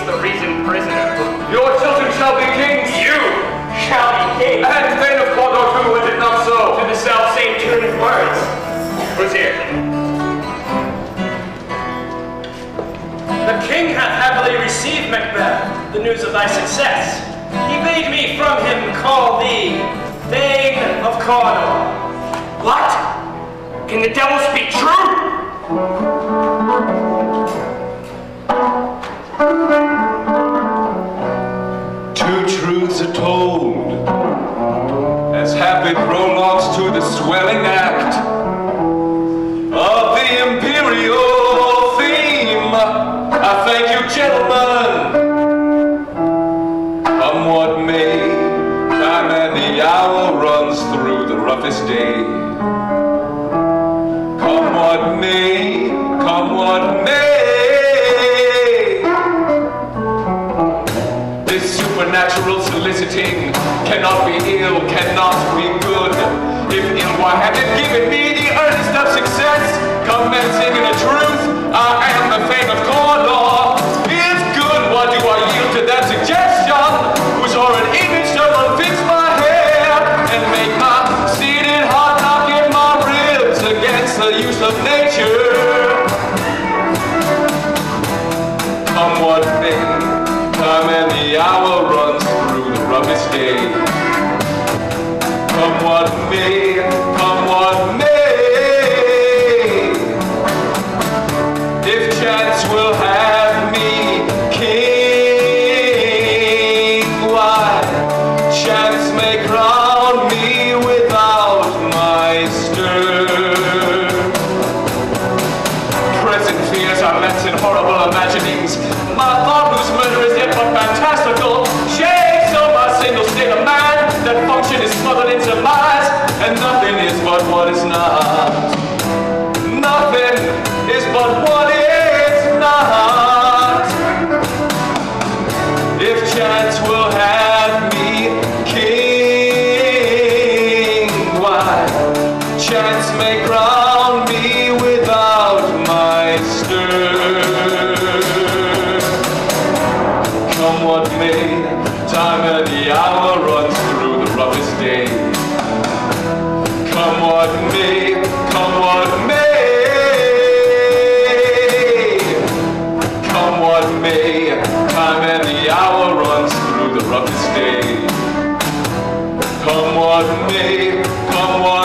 the reason prisoner. Your children shall be kings. You shall be king. And thane of Cawdor, too, was it not so? To the self same tune of words. Who's here? The king hath happily received, Macbeth, the news of thy success. He bade me from him call thee Thane of Cawdor. What? Can the devil speak true? Thank you. cannot be ill, cannot be good. If in what heaven given me the earnest of success, commencing in the truth, I am the fame of God. big me. Come on.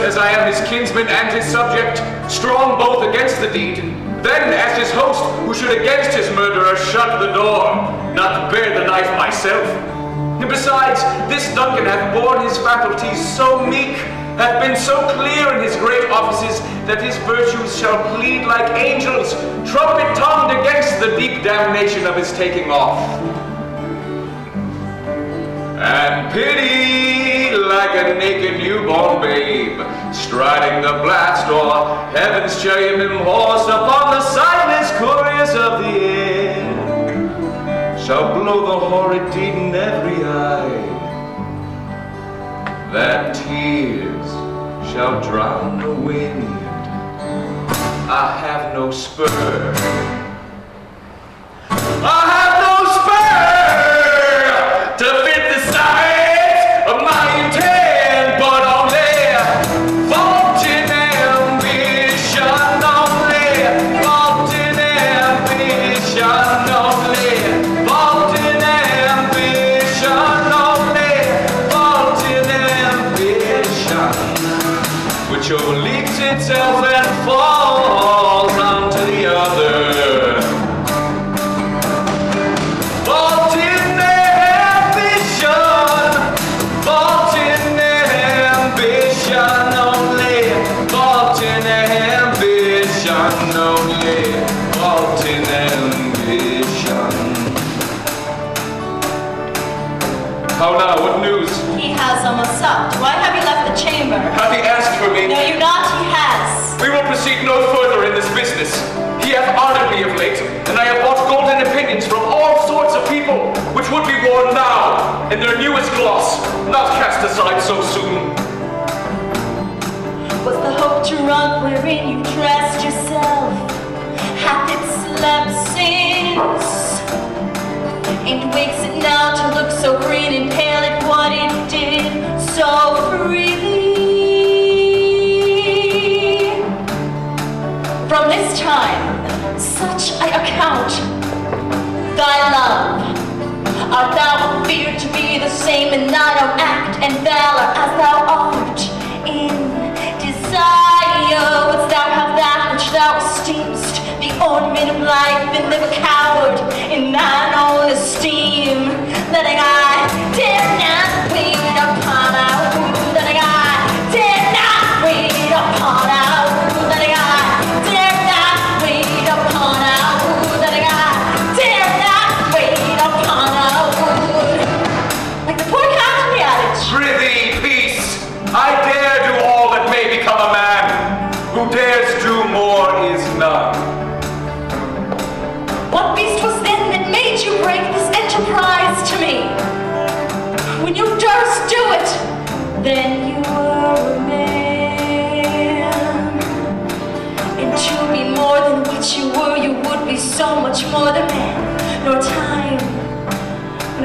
as I am his kinsman and his subject, strong both against the deed, then as his host, who should against his murderer shut the door, not bear the knife myself. And besides, this Duncan hath borne his faculties so meek, hath been so clear in his great offices, that his virtues shall plead like angels, trumpet-tongued against the deep damnation of his taking off. And pity like a naked newborn babe, striding the blast or heaven's cherubim horse upon the sightless couriers of the air, shall blow the horrid deed in every eye, that tears shall drown the wind. I have no spur. I have would be worn now, in their newest gloss, not cast aside so soon. Was the hope to run wherein you dressed yourself? Hath it slept since? And wakes it now to look so green and pale at what it did so freely? From this time, such I account thy love. Art thou feared to be the same in thine own act and valor as thou art in desire? Wouldst thou have that which thou esteemst, the ornament of life, and live a coward in thine own esteem? Letting I dare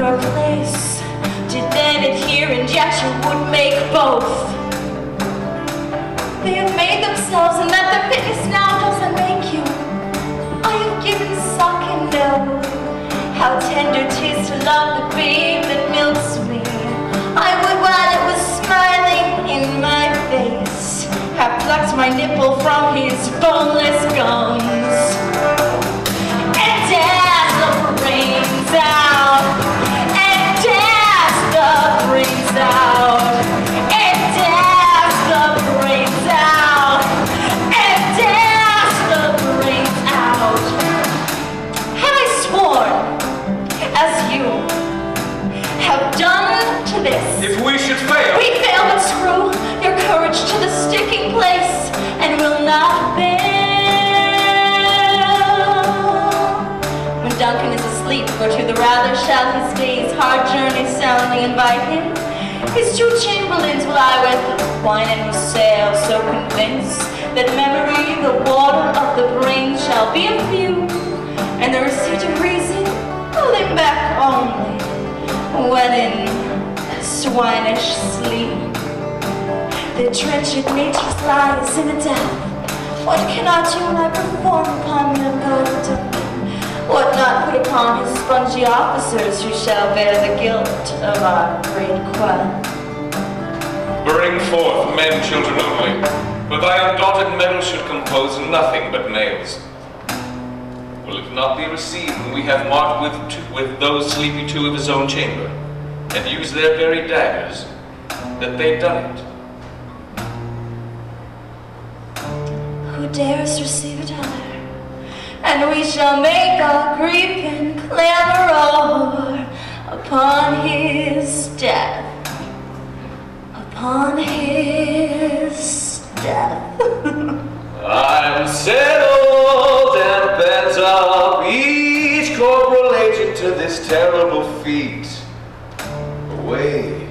nor place did then adhere, and yet you would make both. They have made themselves, and that the fitness now doesn't make you. I have given suck and know how tender 'tis to love the babe that milks me. I would while it was smiling in my face have plucked my nipple from his boneless gums rather shall his day's hard journey soundly invite him. His two chamberlains will I with wine and wassail, so convinced that memory, the water of the brain, shall be few, and the receipt of reason a back only, when in swinish sleep. The drenched nature's lies in a death. What cannot you and I perform upon men of gold? What not put upon his spongy officers who shall bear the guilt of our great quell? bring forth men, children only. For thy undaunted metal should compose nothing but males. Will it not be received when we have marked with, two, with those sleepy two of his own chamber, and used their very daggers, that they done it? Who dares receive it other? and we shall make our creeping clamor over upon his death. Upon his death. I'm settled and bent up, each correlation to this terrible feat. Away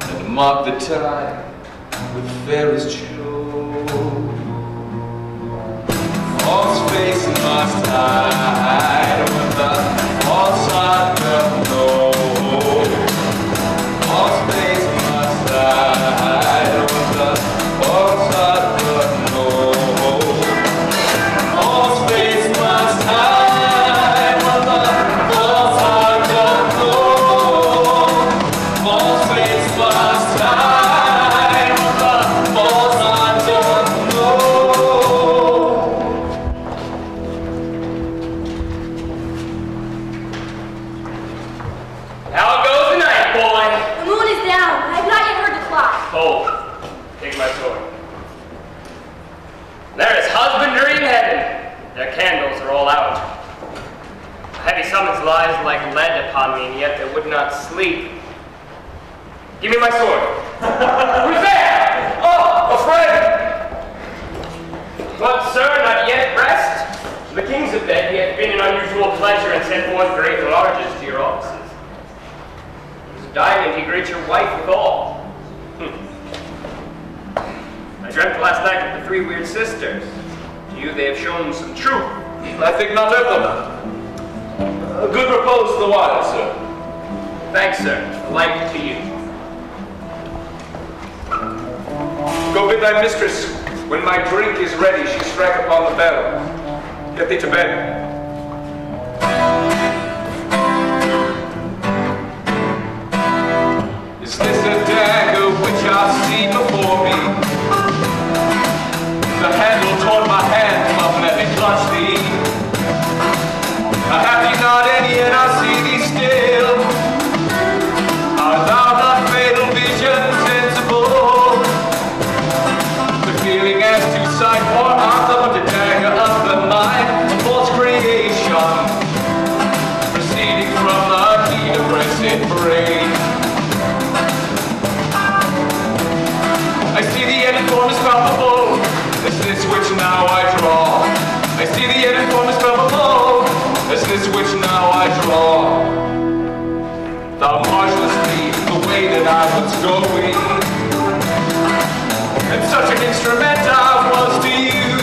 and mark the time with fairest all space in my with the all side girl. upon me, and yet they would not sleep. Give me my sword. Who's there? Oh, a friend! What, sir, not yet rest? The king's of dead, he hath been an unusual pleasure, and sent forth great larges to your offices. His diamond, he greets your wife withal. Hmm. I dreamt last night of the three weird sisters. To you they have shown some truth. I think not of them. A good repose to the wild, sir. Thanks, sir. Like to you. Go bid thy mistress, when my drink is ready, she strike upon the bell. Get thee to bed. Is this a dagger which I see before me? The handle toward my hand, come let me clutched thee. Até a what's. And such an instrument I was to you.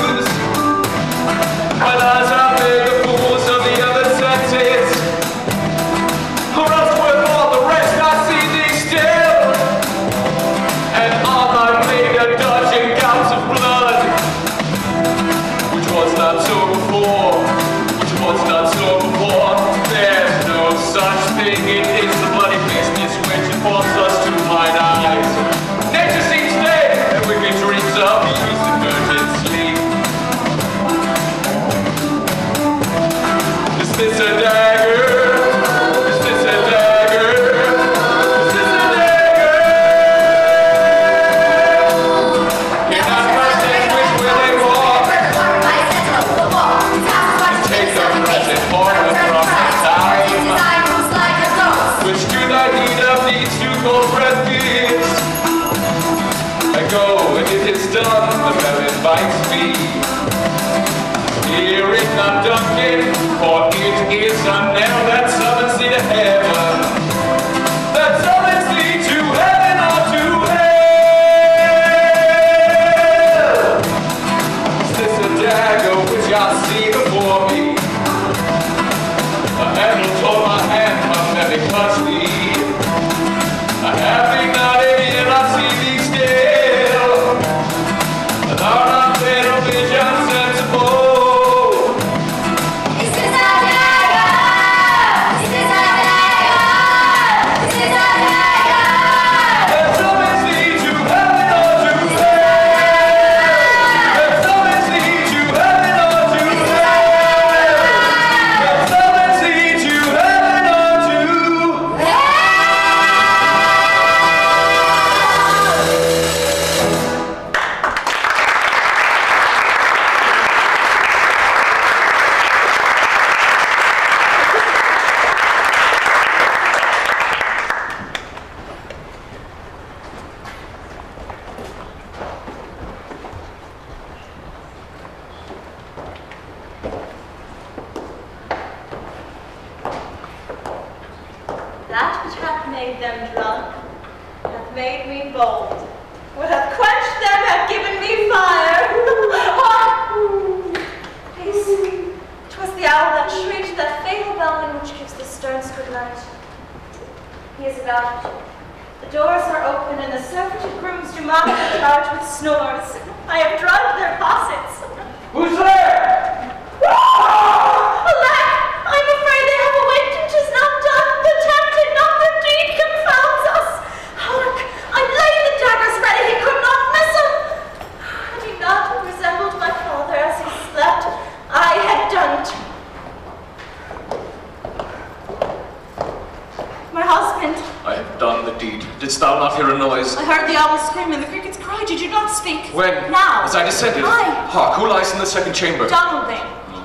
When? Now. As I descended. Aye. Hark, who lies in the second chamber? Donalbain.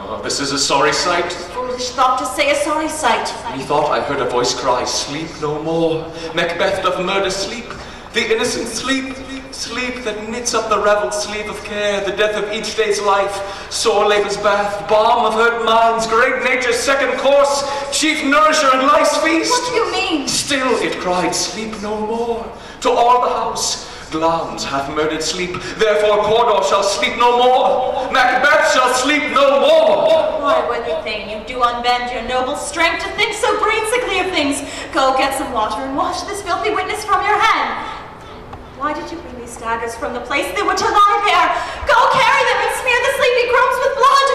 Oh, this is a sorry sight. Foolish thought to say a sorry sight. Methought I heard a voice cry, Sleep no more. Macbeth doth murder sleep. The innocent sleep. Sleep that knits up the ravelled sleeve of care, the death of each day's life, sore labour's bath, balm of hurt minds, great nature's second course, chief nourisher and life's feast. What do you mean? Still it cried, Sleep no more. To all the house, Glamis hath murdered sleep, therefore Cawdor shall sleep no more. Macbeth shall sleep no more. Why, worthy thane, you do unbend your noble strength to think so brainsickly of things. Go get some water and wash this filthy witness from your hand. Why did you bring these daggers from the place they were to lie there? Go carry them and smear the sleepy grooms with blood.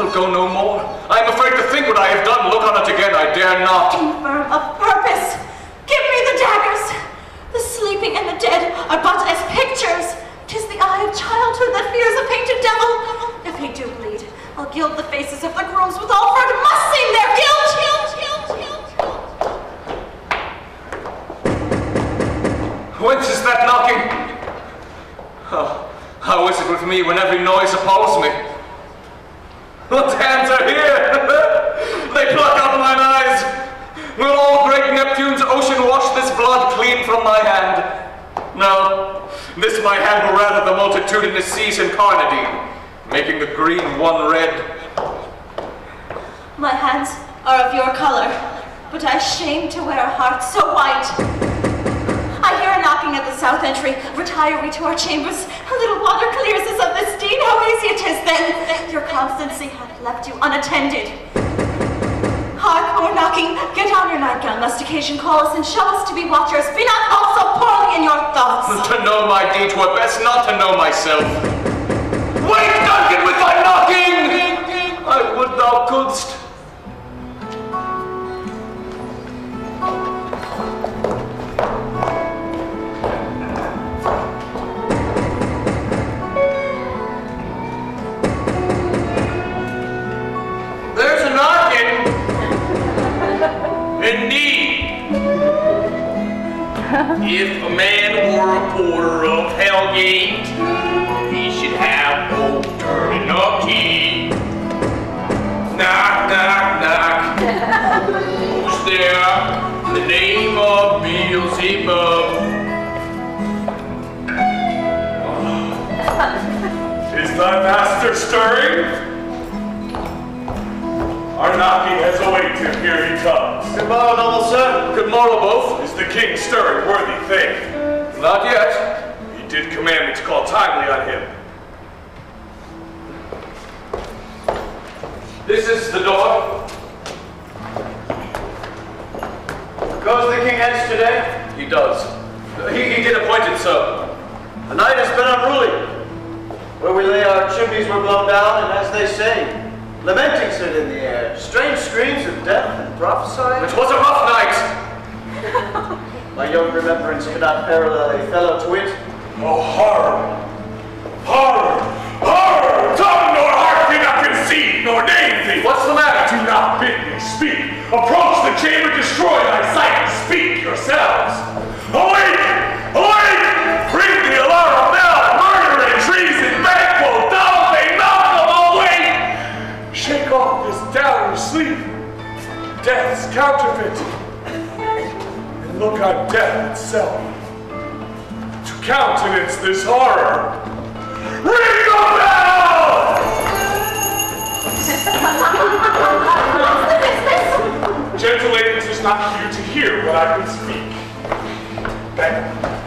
I'll go no more. I am afraid to think what I have done. Look on it again, I dare not. Infirm of purpose. Give me the daggers. The sleeping and the dead are but as pictures. Tis the eye of childhood that fears a painted devil. If he do bleed, I'll gild the faces of the grooms with all for it must seem their guilt. guilt, guilt, guilt, guilt. Whence is that knocking? Oh, how is it with me when every noise appalls me? What hands are here? they pluck out mine eyes. Will all great Neptune's ocean wash this blood clean from my hand? No, this my hand will rather the multitudinous seas incarnadine, making the green one red. My hands are of your color, but I shame to wear a heart so white. I hear a knocking at the south entry. Retire we to our chambers. A little water clears us of this deed. How easy it is then. Your constancy hath left you unattended. Hark, more knocking. Get on your nightgown, lest occasion call us and show us to be watchers. Be not also poorly in your thoughts. To know my deed were best not to know myself. Wake, Duncan, with thy knocking! I would thou couldst. If a man were a porter of Hellgate, he should have no turning up key. Knock, knock, knock. Who's there? In the name of Beelzebub. Is thy master stirring? Our knocking has awaited, here he comes. Good morrow, noble sir. Good morrow, both. Is the king stirring, worthy thane? Not yet. He did command me to call timely on him. This is the door. Goes the king hence today? He does. He, he did appoint it so. The night has been unruly. Where we lay our chimneys were blown down, and as they say, lamenting stood in the air. Strange screams of death and prophesying. It was a rough night. My young remembrance cannot parallel a fellow to it. Oh, horror! Horror! Horror! Tongue nor heart cannot conceive nor name thee! What's the matter? Do not bid me speak. Approach the chamber, destroy thy sight, and speak yourselves. Awake! Awake! Death's counterfeit, and look on death itself. To countenance this horror, ring the bell! Gentle ladies, is not here to hear what I can speak. Thank,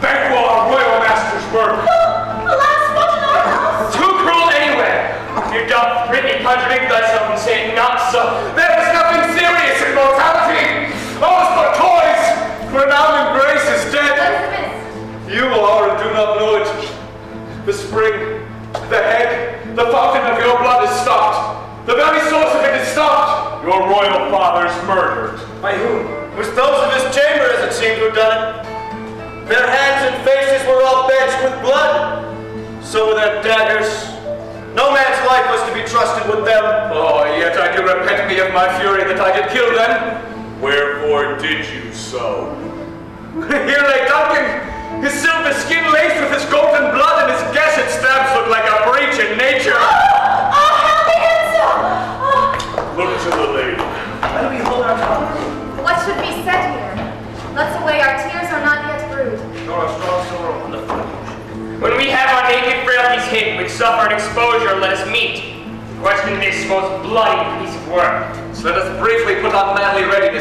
thankful our royal master's word. Alas, what in our? Too cruel anywhere. You doth prithee contradict thyself and say not so. There is nothing serious in mortality. All's but toys. Renown and grace is dead. Elizabeth, You, Laura, do not know it. The spring, the head, the fountain of your blood is stopped. The very source of it is stopped. Your royal father's murdered. By whom? It was those of his chamber as it seemed who have done it. Their hands and faces were all benched with blood. So were their daggers. No man's life was to be trusted with them. Oh, yet I do repent me of my fury that I did kill them. Wherefore did you so? Here lay Duncan, his silver skin laced with his golden blood, and his gasset stabs look like a breach in nature. Ah! Ah, oh, happy Hansel! Oh, ah! Look to the lady. Why do we hold our tongues? what should be said here? Let's away, our tears are not yet brewed. Nor a strong When we have our naked frailties hid, which suffer an exposure, let us meet. Question this most bloody piece of work. So let us briefly put on manly readiness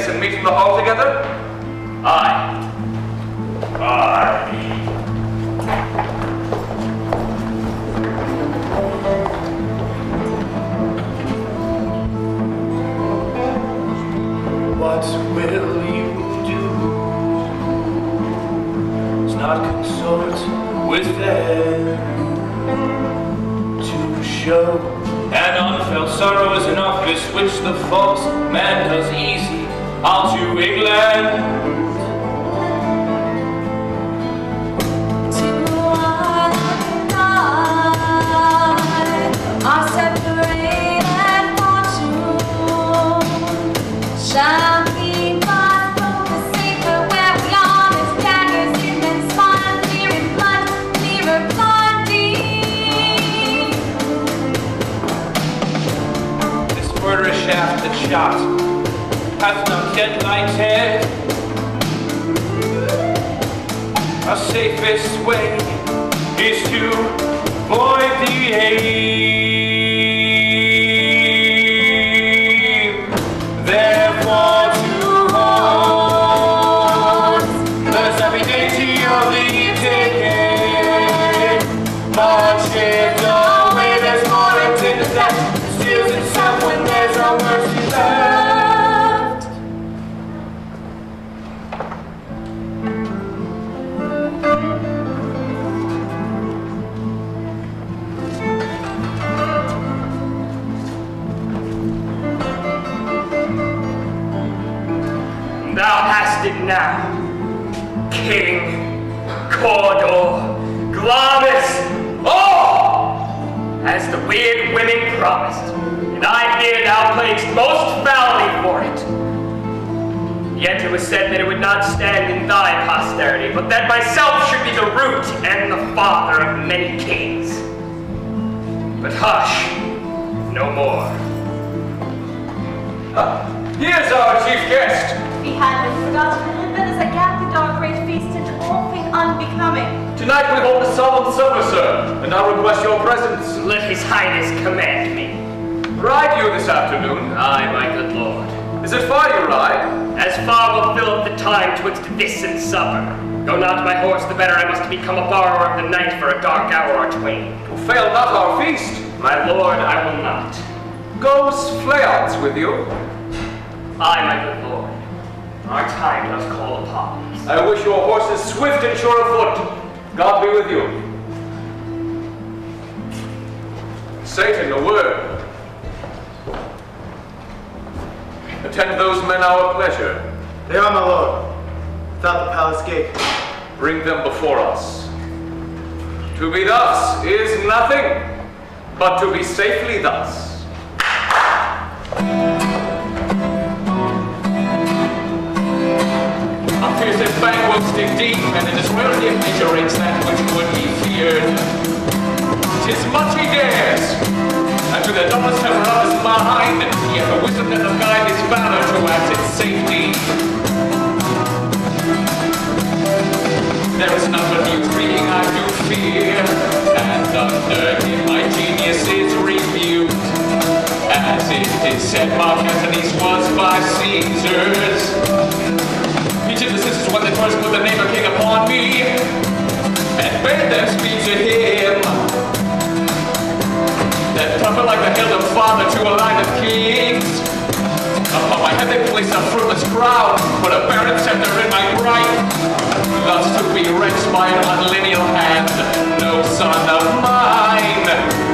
Satan, a word. Attend those men our pleasure. They are, my lord. Without the palace gate. Bring them before us. To be thus is nothing, but to be safely thus. A fearsome fang will stick deep, and in his royal image reigns that which would be feared his he dares, And to the dollars have run us behind, yet the wisdom that will guide his banner towards its safety. There is none but you reading I do fear, and under him my genius is rebuked. As it is said, Mark Antony's was by Caesar's. Each of the sisters when they first put the name of king upon me, and bade them speak to him. I felt like the held of father to a line of kings. Upon my head they place a fruitless crown, but a barren scepter in my right. Thus to be wrenched by an unlineal hand, no son of mine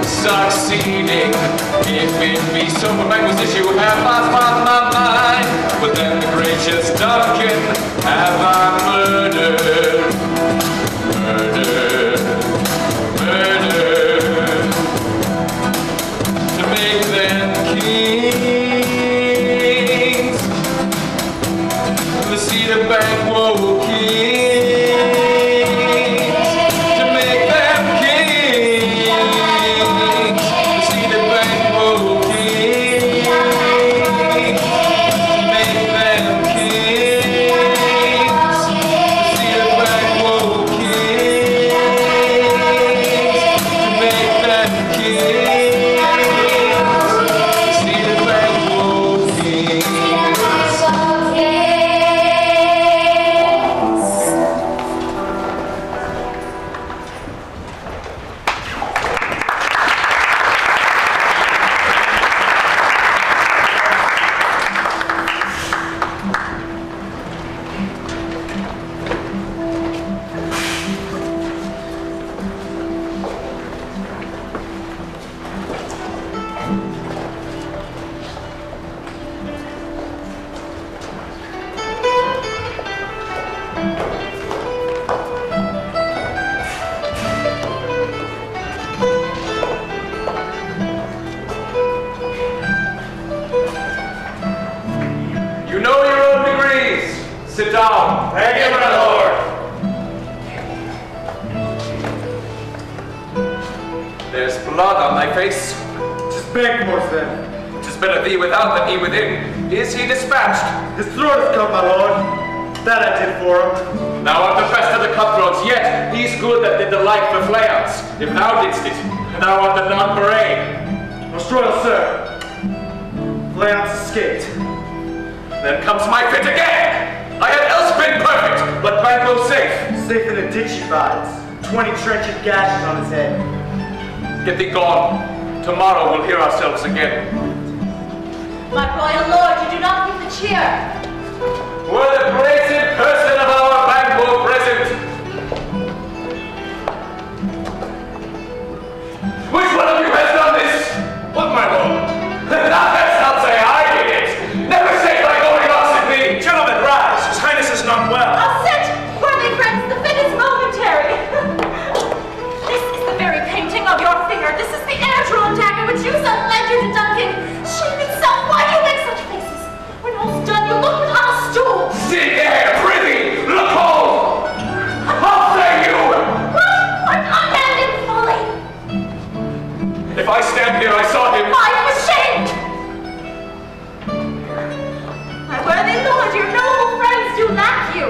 succeeding. If it be so, for my position, you have I found my mind? But then the gracious Duncan have I murdered? Murdered. Sit down. Thank you, my lord. There's blood on thy face. Tis Banquo's then. Tis better thee without than he within. Is he dispatched? His throat is cut, my lord. That I did for him. Thou art the best of the cutthroats, yet he's good that did the like for Fleance. If thou didst it, thou art the non-parade. Most royal sir, Fleance escaped. Then comes my fit again. Perfect, but Banquo safe. Safe in a ditch he bides. Twenty trenchant gashes on his head. Get thee gone. Tomorrow we'll hear ourselves again. My royal lord, you do not give the cheer. Were the blessed Sit there, prithee. Look home. How say you? What? What unending folly! If I stand here, I saw him. I am ashamed! My worthy lord, your noble friends do lack you.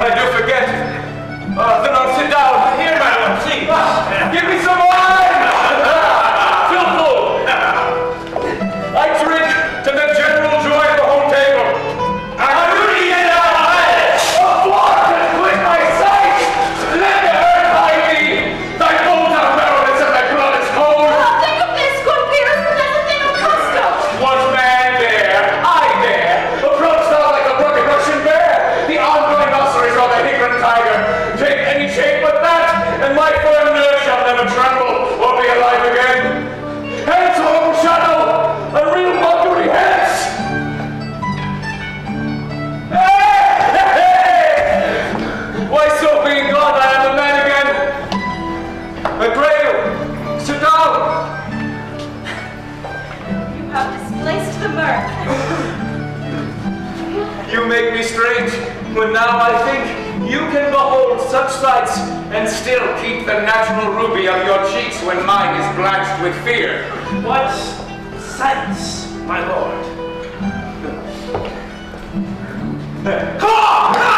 I do forget. Uh, then I'll sit down. Here, lord, please. Give me some wine! Still keep the natural ruby of your cheeks when mine is blanched with fear. What sights, my lord? Come on!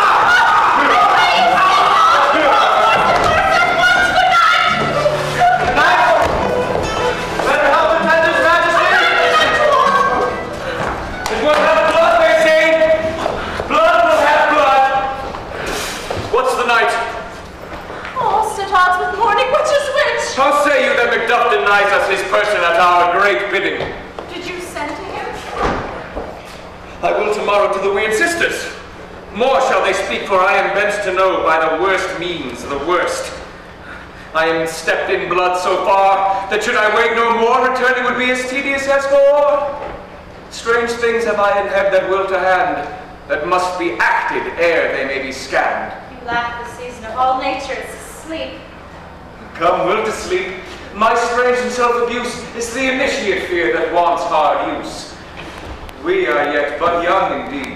Have I in head that will to hand, that must be acted ere they may be scanned. You lack the season of all nature is sleep. Come, will to sleep. My strange and self-abuse is the initiate fear that wants hard use. We are yet but young indeed.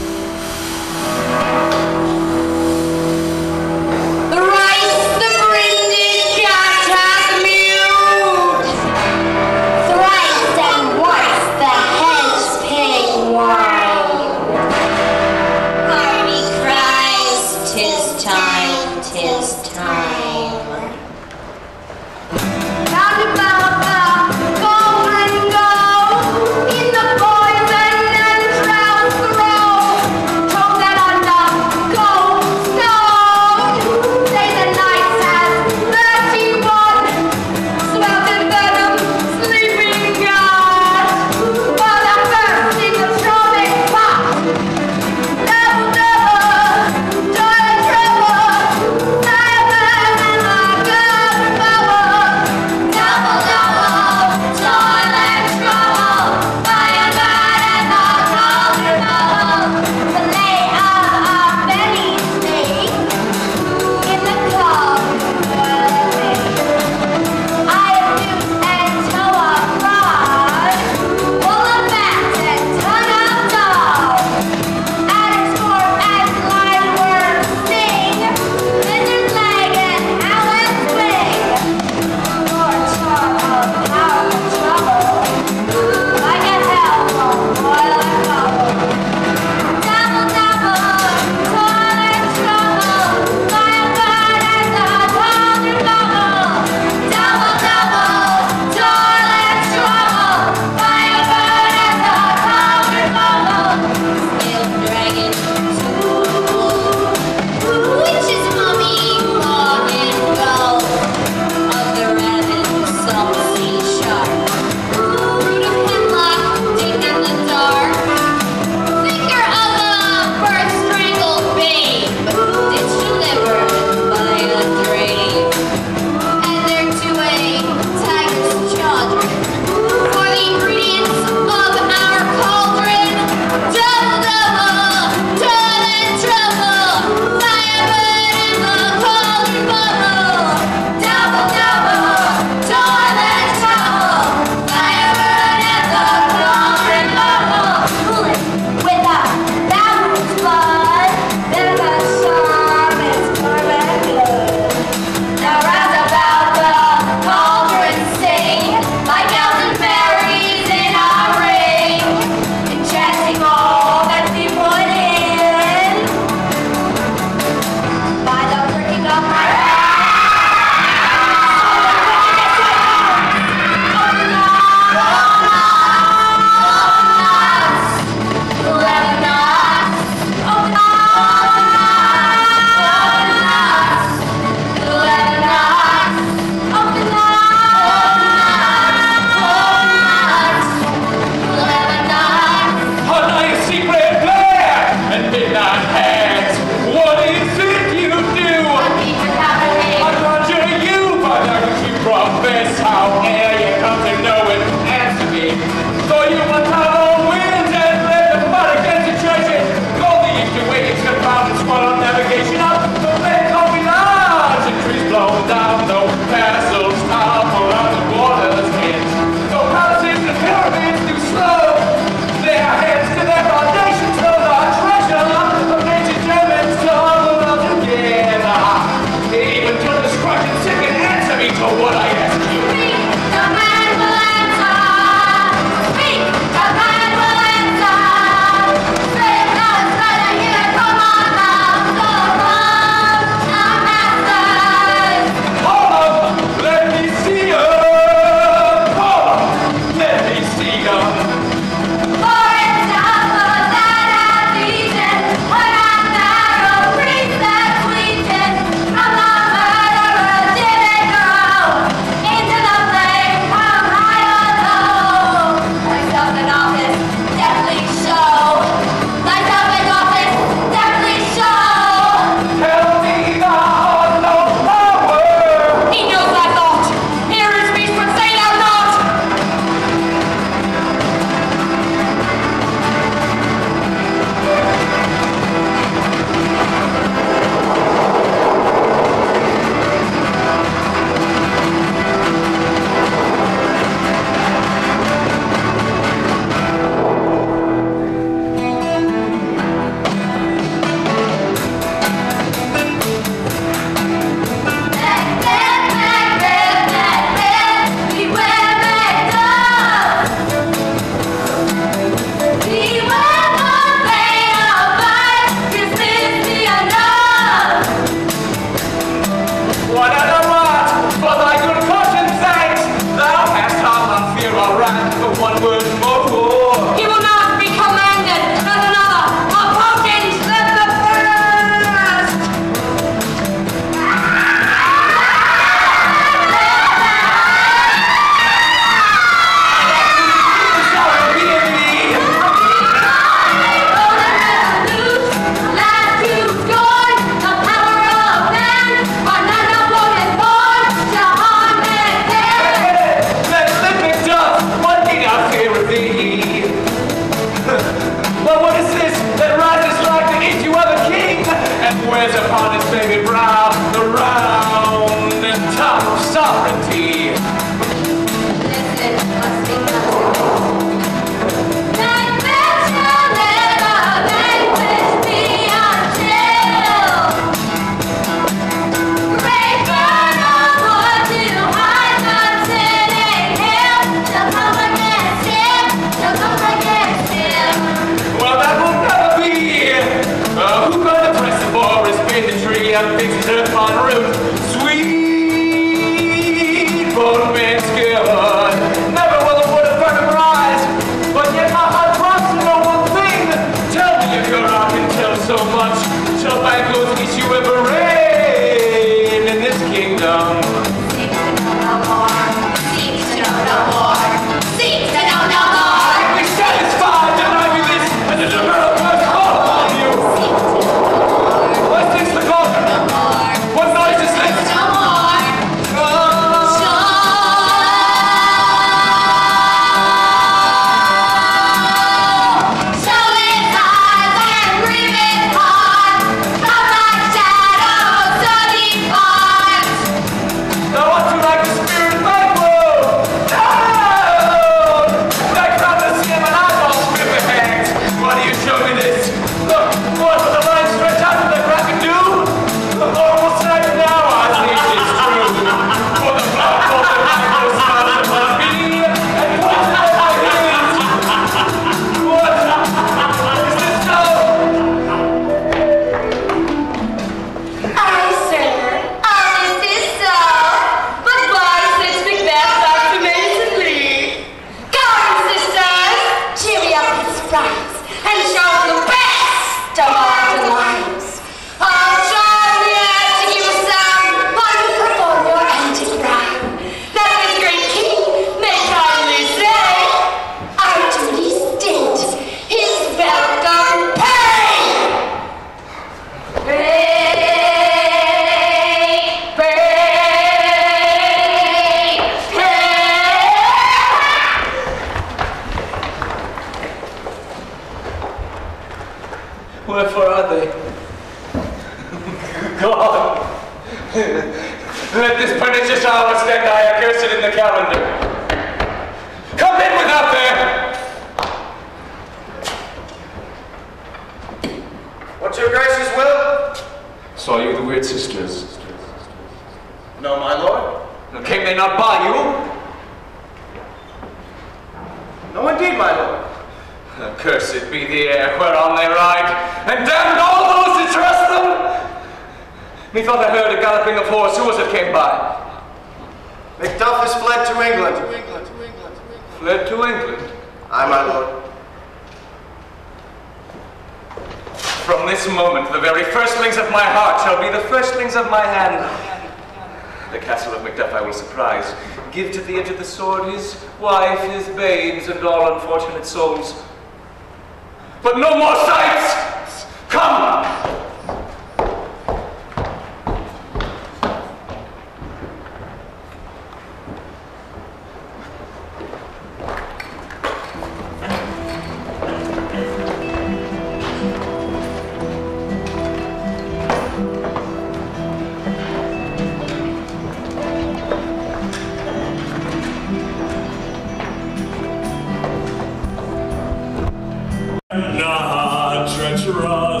But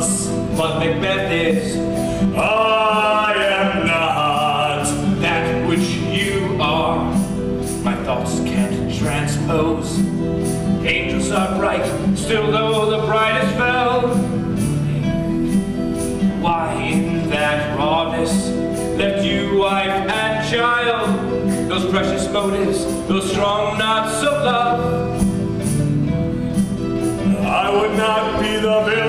what Macbeth is. I am not that which you are. My thoughts can't transpose. Angels are bright, still though the brightest fell. Why in that rawness left you wife and child? Those precious motives, those strong knots of love. I would not be the villain.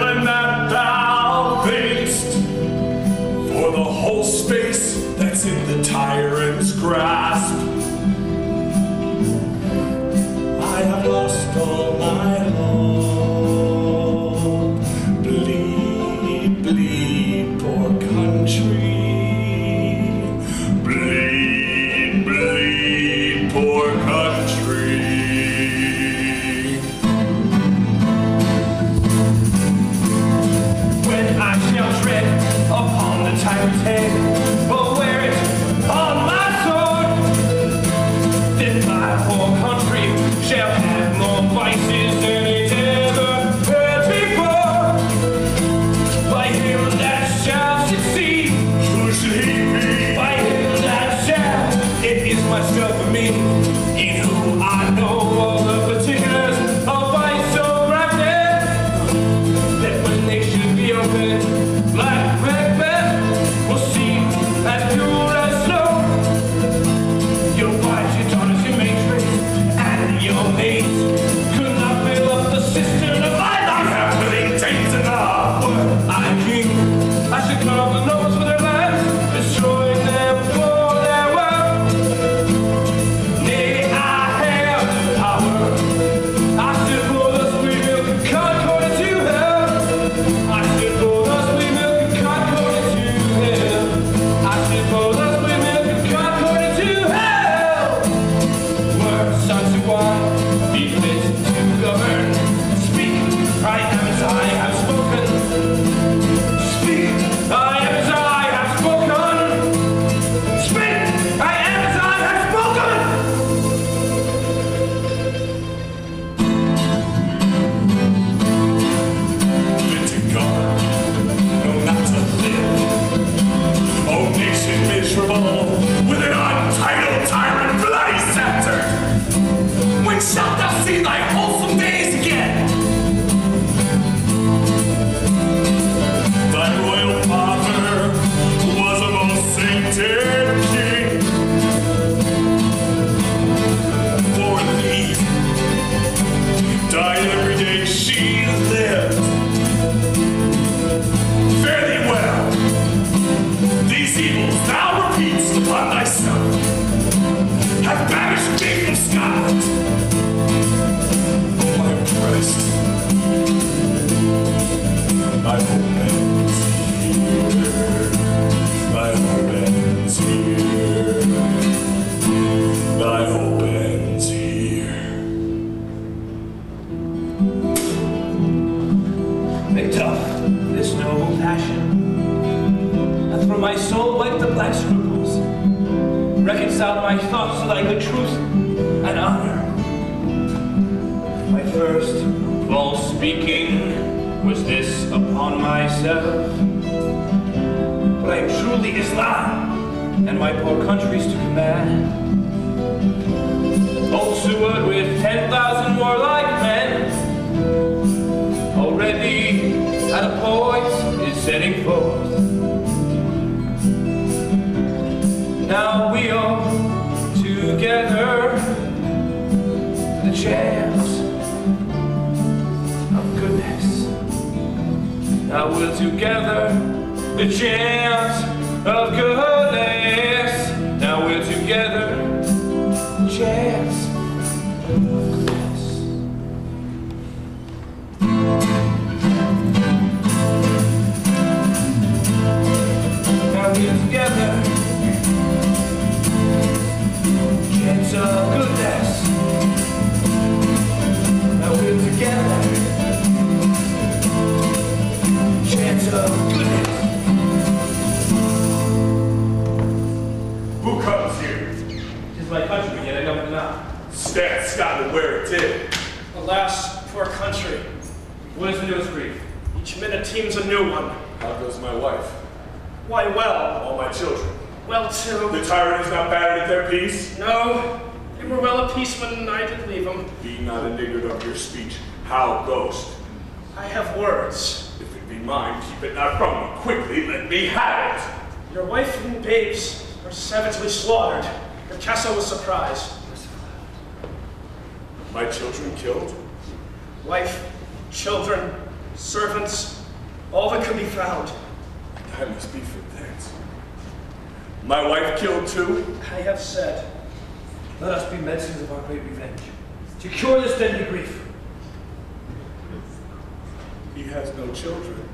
he has no children.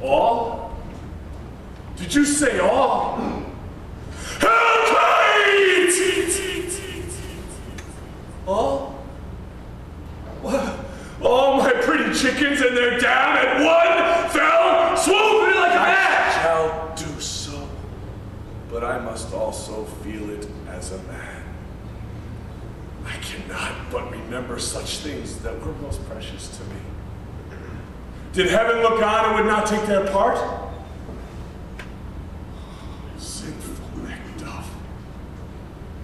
All? Did you say all? All? Did heaven look on and would not take their part? Sinful Macduff,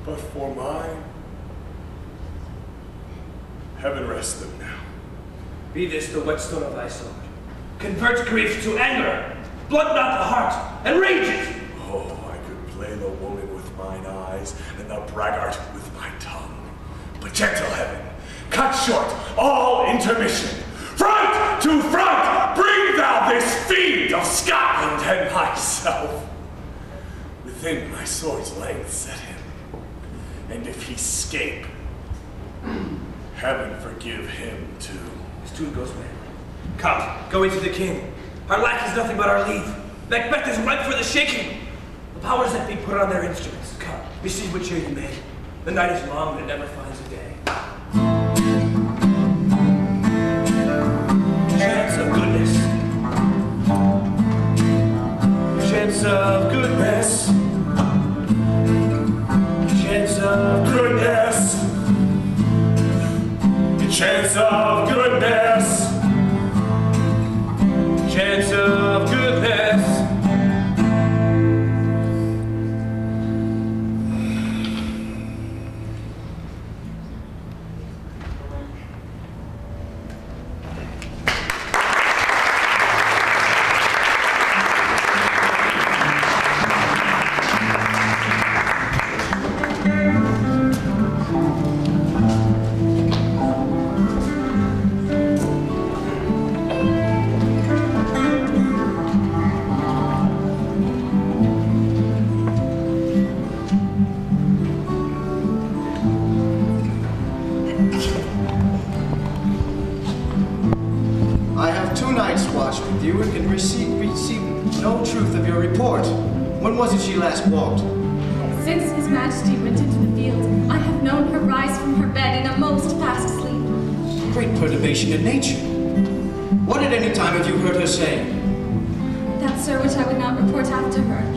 but for mine, heaven rest them now. Be this the whetstone of thy sword. Convert grief to anger, blood not the heart, and rage it! Oh, I could play the woman with mine eyes, and the braggart with my tongue. But gentle heaven, cut short all intermission. Front to front! of Scotland and myself. Within my sword's length set him, and if he scape, heaven forgive him too. His tune goes well. Come, go into the king. Our lack is nothing but our leave. Macbeth is ripe for the shaking. The powers that be put on their instruments. Come, receive what cheer you may. The night is long, and it never finds a day. Chance of good chance of goodness, chance of goodness, chance of goodness.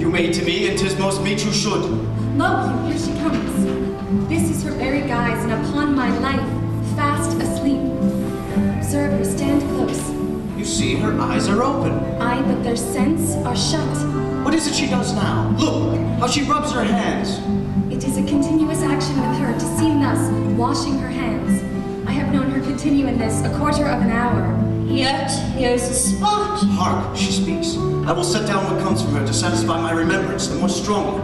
You made to me, and 'tis most meet you should. Lo, here she comes. This is her very guise, and upon my life, fast asleep. Observe her, stand close. You see, her eyes are open. Aye, but their sense are shut. What is it she does now? Look, how she rubs her hands. It is a continuous action with her to seem thus, washing her hands. I have known her continue in this a quarter of an hour. Yet here's a spot. Hark, she speaks. I will set down what comes from her to satisfy my remembrance the more strongly.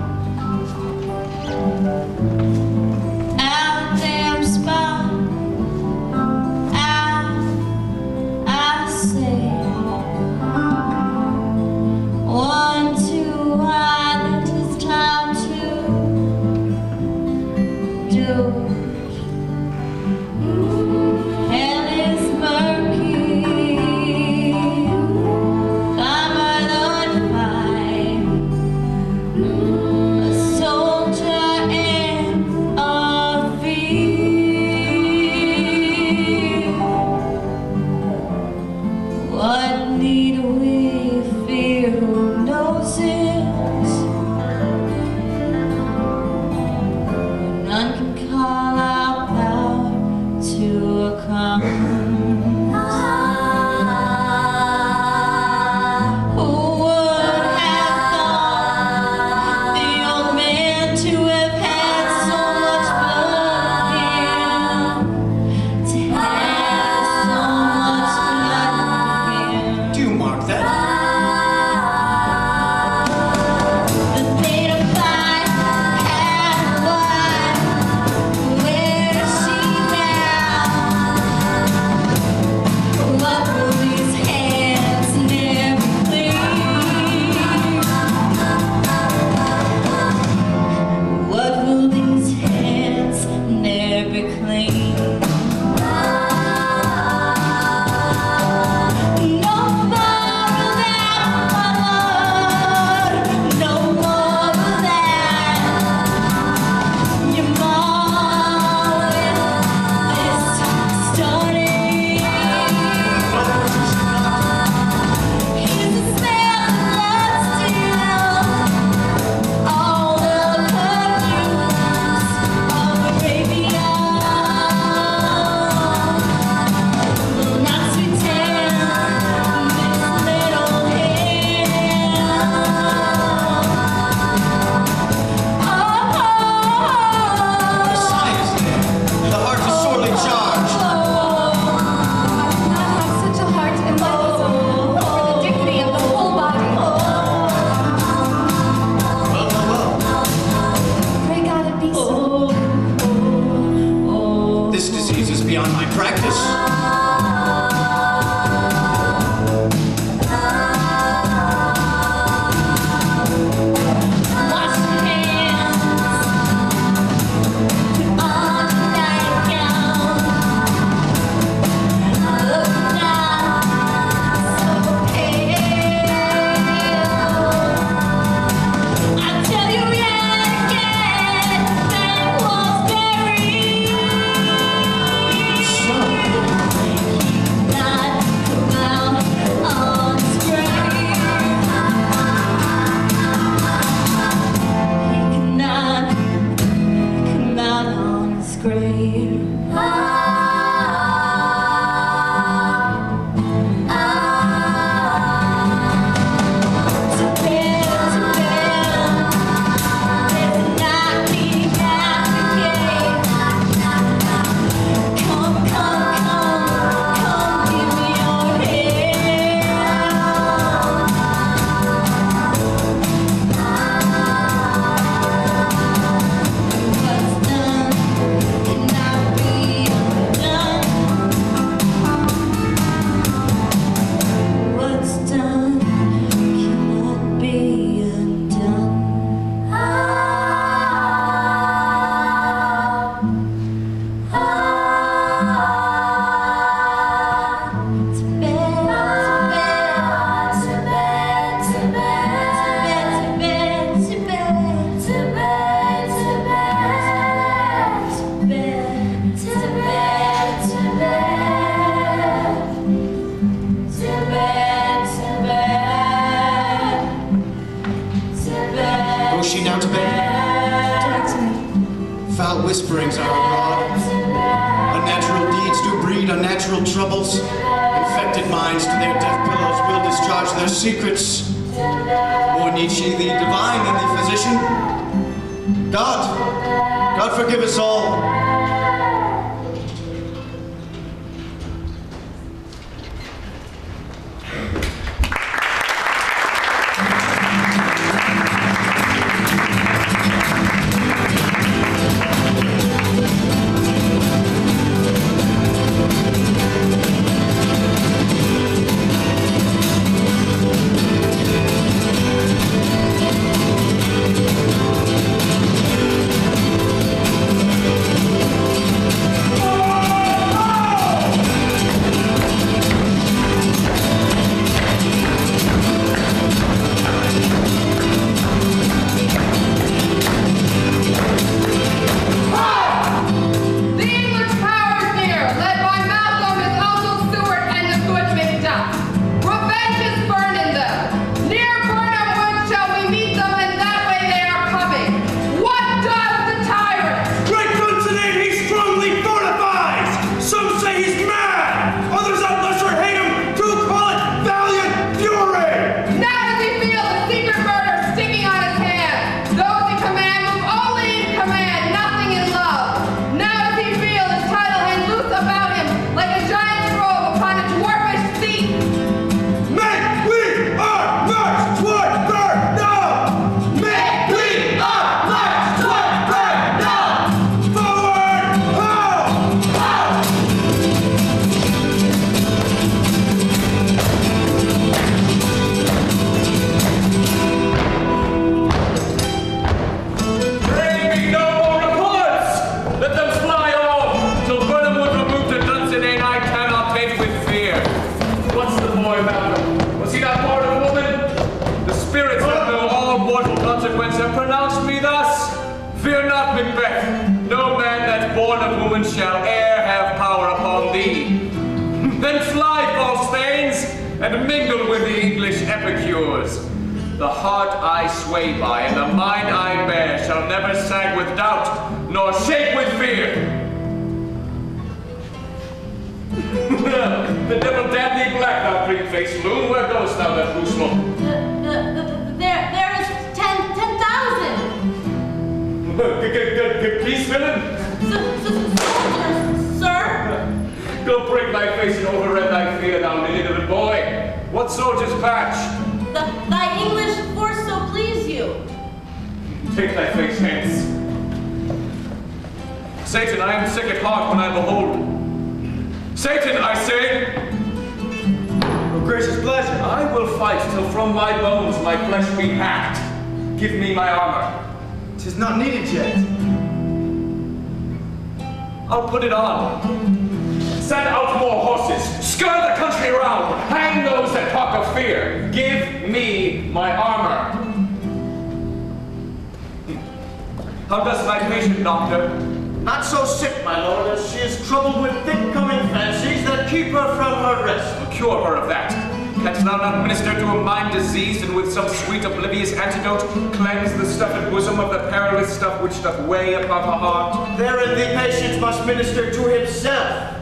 Not so sick, my lord, as she is troubled with thick coming fancies that keep her from her rest. Well, cure her of that. Canst thou not minister to a mind diseased, and with some sweet oblivious antidote cleanse the stuffed bosom of the perilous stuff which doth weigh upon the heart? Therein the patient must minister to himself.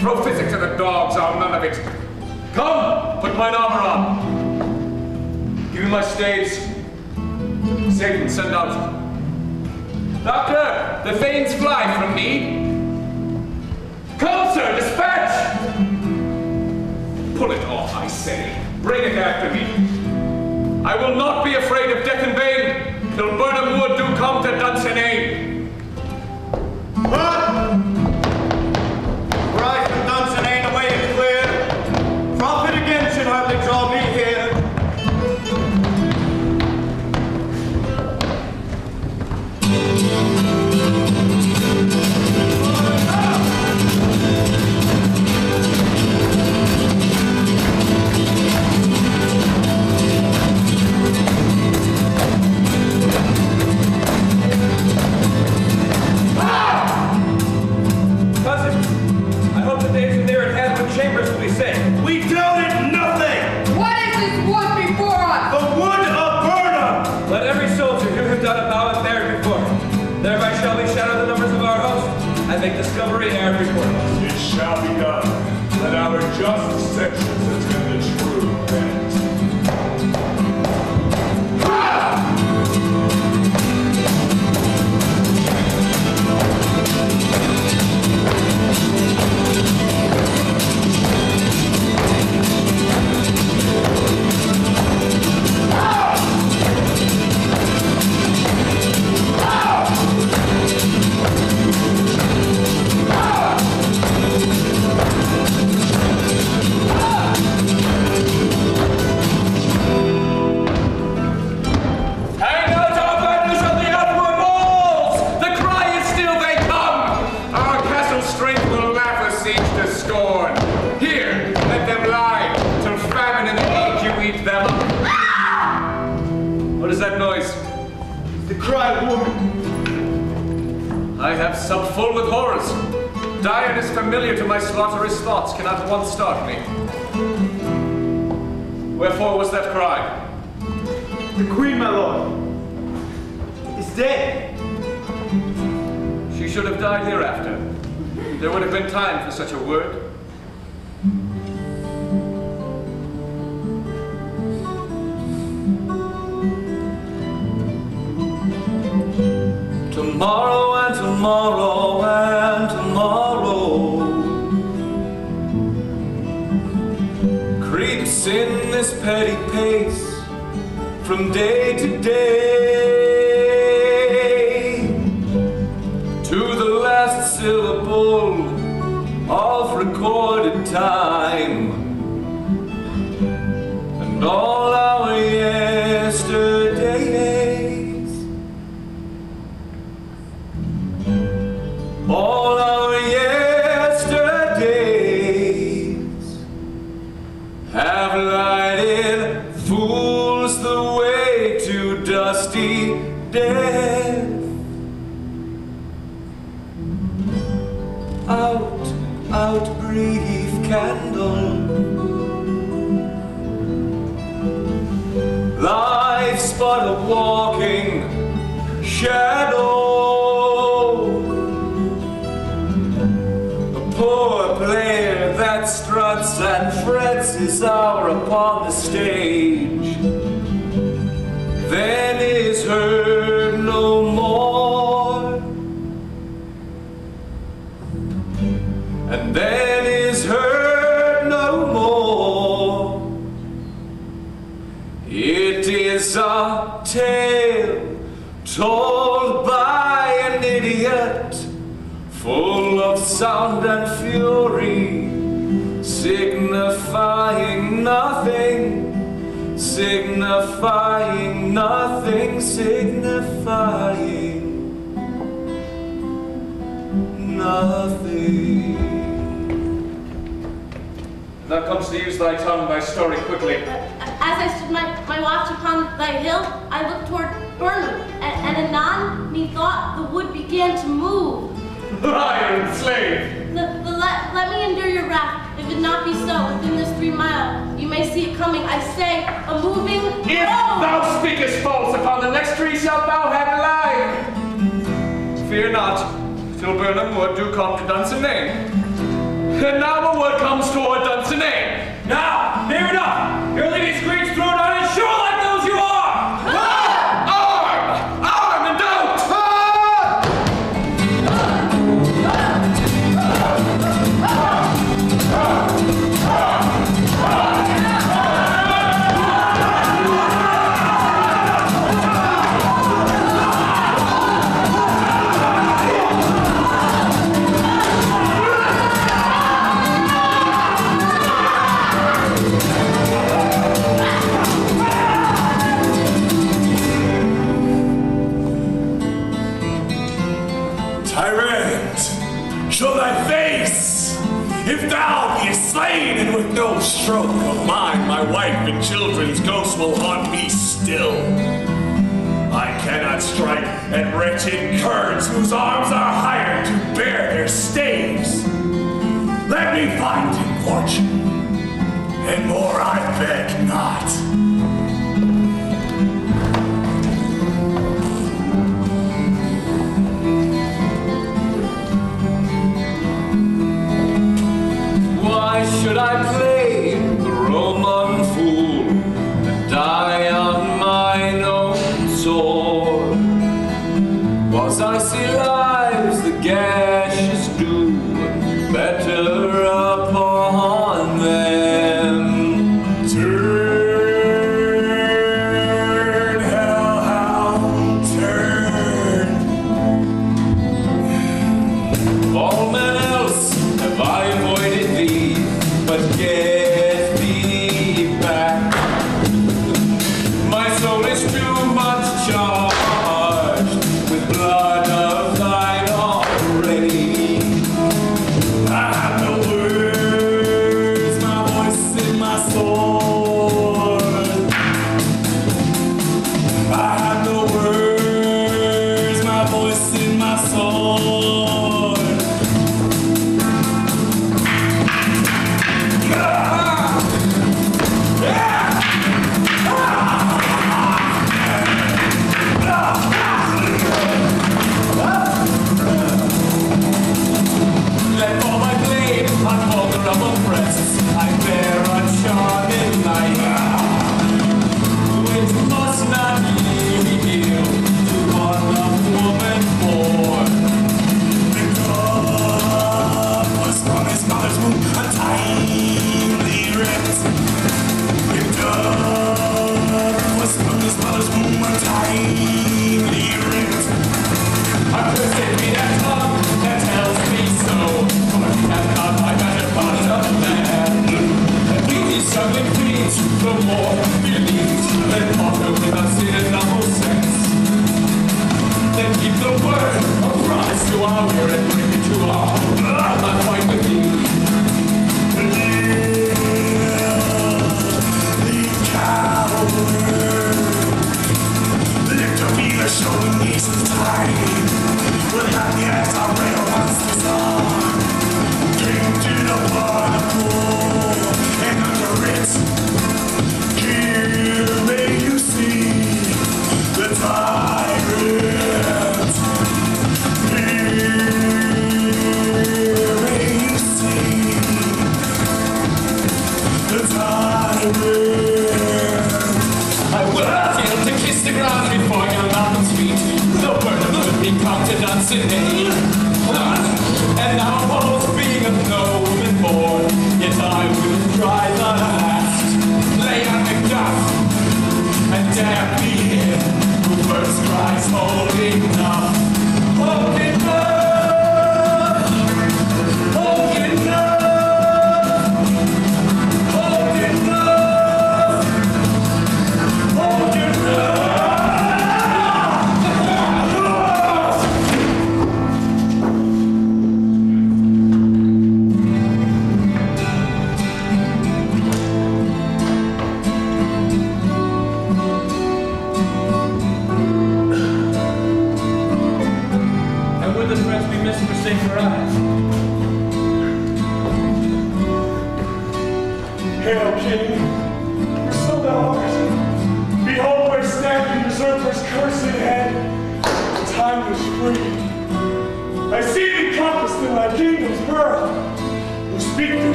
Throw physic to the dogs, I'll none of it. Come, put mine armor on. Give me my staves. Seyton, send out Doctor, the fiends fly from me. Come, sir, dispatch! Pull it off, I say. Bring it after me. I will not be afraid of death in vain, till Birnam Wood do come to Dunsinane. What? Have full with horrors. Diet is familiar to my slaughterous thoughts, cannot once start me. Wherefore was that cry? The queen, my lord, is dead. She should have died hereafter. There would have been time for such a word. Tomorrow and tomorrow. Creeps in this petty pace from day to day and frets his hour upon the stage, then is heard no more, and then is heard no more. It is a tale told by an idiot, full of sound and fury, signifying nothing, signifying nothing, signifying nothing. Thou comes to use thy tongue, thy story quickly. Uh, as I stood my, my watch upon thy hill, I looked toward Birnam, and, and anon methought the wood began to move. Iron slave! The, the let, let me endure your wrath. Not be so, within this three mile, you may see it coming. I say, a moving If road. thou speakest false, upon the next tree shalt thou have lied. Fear not, till Birnam wood do come to Dunsinane. And now a word comes toward Dunsinane.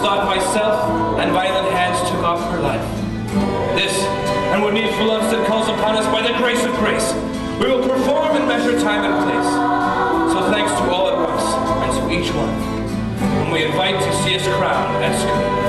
thought myself, and violent hands took off her life. This, and what needful that calls upon us by the grace of grace, we will perform in measure time and place. So thanks to all at once, and to each one, whom we invite to see us crowned as good.